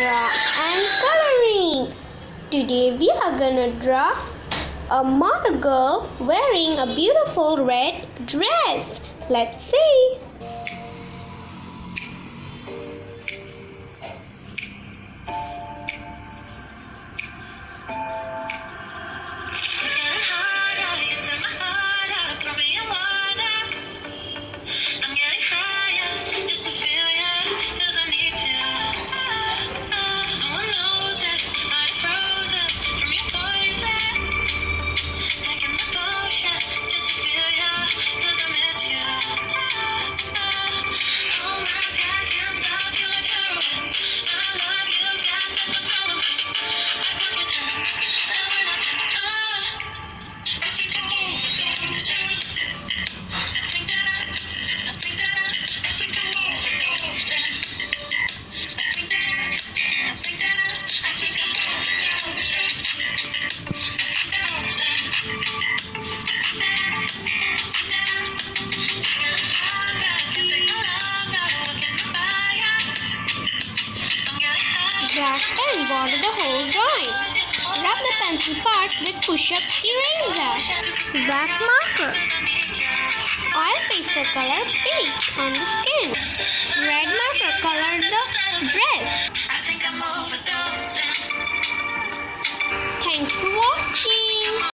draw and coloring. Today we are gonna draw a model girl wearing a beautiful red dress. Let's see. Black and water the whole drawing. Rub the pencil part with push-up eraser, black marker. Oil pastel color pink on the skin. Red marker Color the dress. Thanks for watching.